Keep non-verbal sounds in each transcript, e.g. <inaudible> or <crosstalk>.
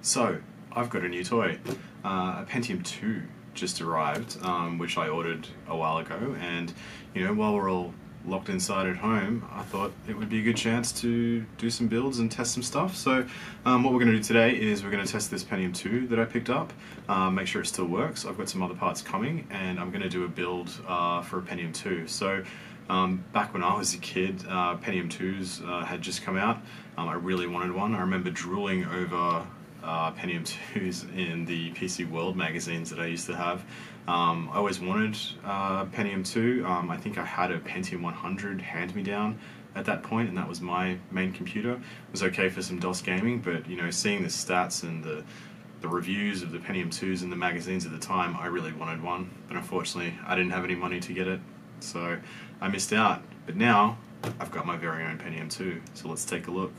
So, I've got a new toy. Uh, a Pentium 2 just arrived, um, which I ordered a while ago, and you know, while we're all locked inside at home, I thought it would be a good chance to do some builds and test some stuff. So, um, what we're going to do today is we're going to test this Pentium 2 that I picked up, uh, make sure it still works. I've got some other parts coming, and I'm going to do a build uh, for a Pentium 2. So, um, back when I was a kid, uh, Pentium 2s uh, had just come out. Um, I really wanted one. I remember drooling over uh, Pentium 2s <laughs> in the PC World magazines that I used to have. Um, I always wanted uh, Pentium 2. Um, I think I had a Pentium 100 hand me down at that point, and that was my main computer. It was okay for some DOS gaming, but you know, seeing the stats and the the reviews of the Pentium 2s in the magazines at the time, I really wanted one, but unfortunately, I didn't have any money to get it, so I missed out. But now, I've got my very own Pentium 2, so let's take a look.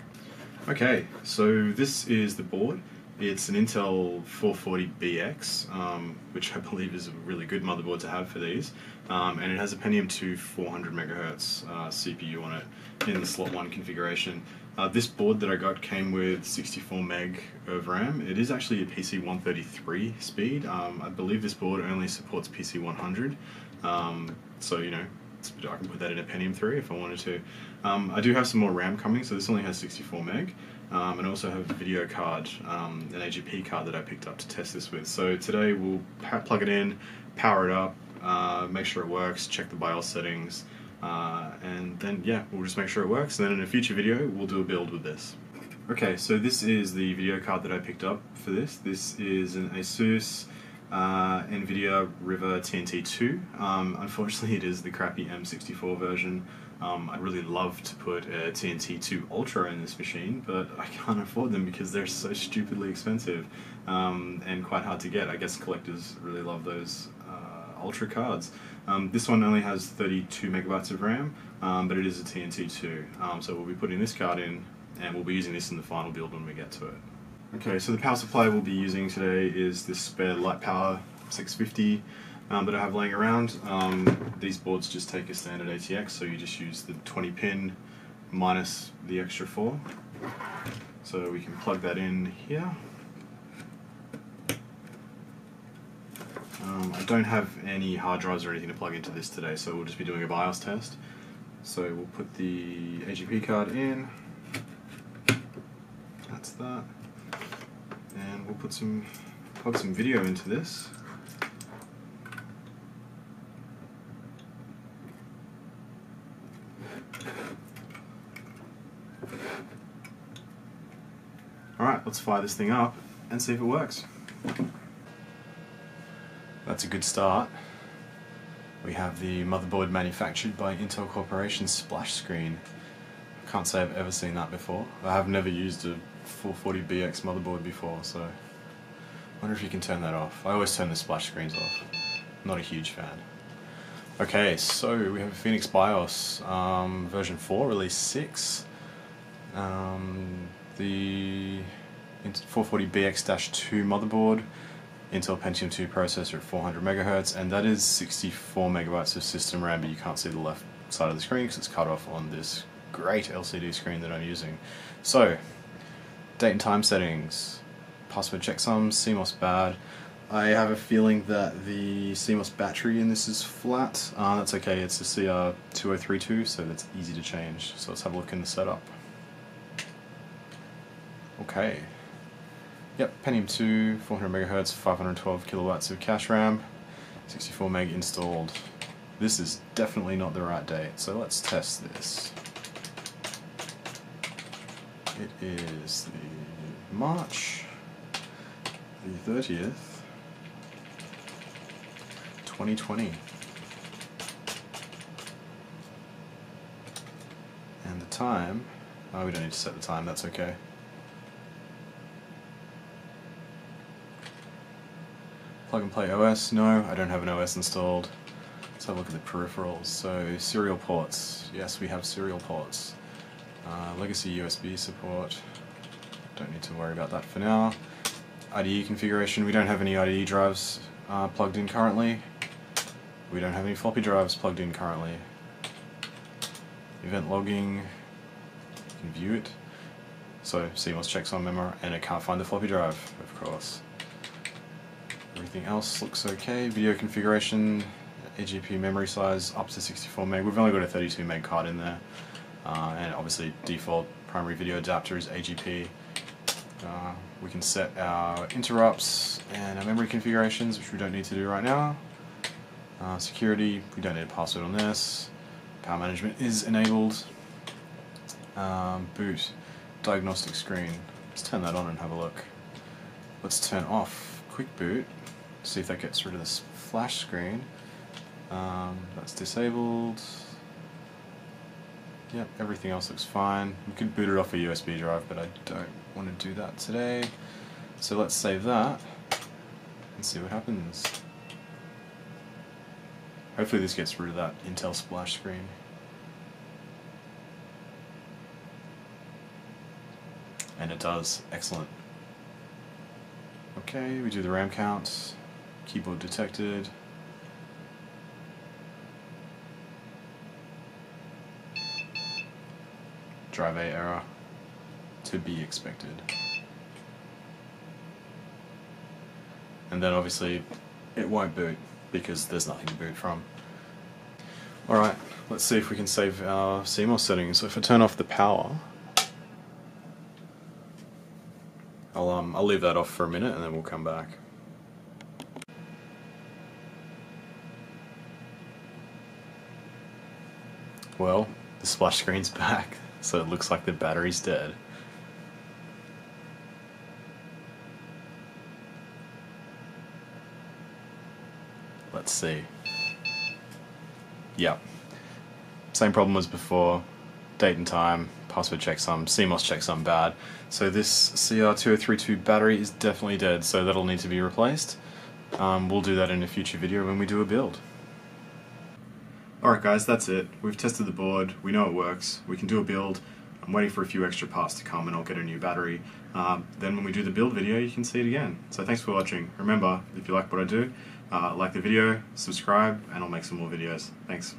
Okay, so this is the board. It's an Intel 440BX, um, which I <laughs> believe is a really good motherboard to have for these, um, and it has a Pentium 2 400 megahertz uh, CPU on it in the slot 1 configuration. Uh, this board that I got came with 64 meg of RAM. It is actually a PC 133 speed. Um, I believe this board only supports PC 100, um, so you know I can put that in a Pentium 3 if I wanted to. Um, I do have some more RAM coming, so this only has 64 meg. Um, and also have a video card, um, an AGP card that I picked up to test this with. So today we'll plug it in, power it up, uh, make sure it works, check the BIOS settings, uh, and then yeah, we'll just make sure it works. And then in a future video, we'll do a build with this. Okay, so this is the video card that I picked up for this. This is an ASUS uh, NVIDIA RIVA TNT2. Um, unfortunately, it is the crappy M64 version. Um, I'd really love to put a TNT2 Ultra in this machine, but I can't afford them because they're so stupidly expensive um, and quite hard to get. I guess collectors really love those uh, Ultra cards. Um, this one only has 32 megabytes of RAM, um, but it is a TNT2. Um, so we'll be putting this card in, and we'll be using this in the final build when we get to it. Okay, so the power supply we'll be using today is this spare Lightpower 650 um, that I have laying around. Um, these boards just take a standard ATX, so you just use the 20 pin minus the extra 4. So we can plug that in here. Um, I don't have any hard drives or anything to plug into this today, so we'll just be doing a BIOS test. So we'll put the AGP card in. That's that we'll put some plug some video into this. Alright, let's fire this thing up and see if it works. That's a good start. We have the motherboard manufactured by Intel Corporation splash screen. I Can't say I've ever seen that before. I have never used a 440BX motherboard before, so I wonder if you can turn that off. I always turn the splash screens off. not a huge fan. Okay, so we have Phoenix BIOS um, version 4, release 6. Um, the 440BX-2 motherboard, Intel Pentium 2 processor at 400 megahertz, and that is 64 megabytes of system RAM, but you can't see the left side of the screen because it's cut off on this great LCD screen that I'm using. So, date and time settings, password checksums, CMOS bad. I have a feeling that the CMOS battery in this is flat. Uh, that's okay, it's a CR2032, so that's easy to change. So let's have a look in the setup. Okay. Yep, Pentium 2, 400 MHz, 512 kilobytes of cache RAM, 64 meg installed. This is definitely not the right date, so let's test this. It is the March the 30th, 2020. And the time, oh we don't need to set the time, that's okay. Plug and play OS, no, I don't have an OS installed. Let's have a look at the peripherals. So, serial ports, yes we have serial ports. Uh, legacy USB support, don't need to worry about that for now. IDE configuration, we don't have any IDE drives uh, plugged in currently. We don't have any floppy drives plugged in currently. Event logging, you can view it. So CMOS checks on memory, and it can't find the floppy drive, of course. Everything else looks okay. Video configuration, AGP memory size up to 64 meg. We've only got a 32 meg card in there, uh, and obviously default primary video adapter is AGP. Uh, we can set our interrupts and our memory configurations, which we don't need to do right now. Uh, security, we don't need a password on this. Power management is enabled. Um, boot, diagnostic screen. Let's turn that on and have a look. Let's turn off quick boot. See if that gets rid of this splash screen. Um, that's disabled. Yep, everything else looks fine. We could boot it off a USB drive, but I don't want to do that today. So let's save that and see what happens. Hopefully this gets rid of that Intel splash screen. And it does. Excellent. Okay, we do the RAM counts. Keyboard detected. Drive A error. To be expected. And then obviously it won't boot because there's nothing to boot from. Alright, let's see if we can save our CMOS settings. So if I turn off the power, I'll, um, I'll leave that off for a minute and then we'll come back. Well, the splash screen's <laughs> back, so it looks like the battery's dead. Let's see. Yep. Same problem as before. Date and time, password checksum, CMOS checksum bad. So this CR2032 battery is definitely dead, so that'll need to be replaced. Um, we'll do that in a future video when we do a build. Alright guys, that's it. We've tested the board, we know it works, we can do a build. I'm waiting for a few extra parts to come and I'll get a new battery. Um, then when we do the build video, you can see it again. So thanks for watching. Remember, if you like what I do, uh, like the video, subscribe, and I'll make some more videos. Thanks.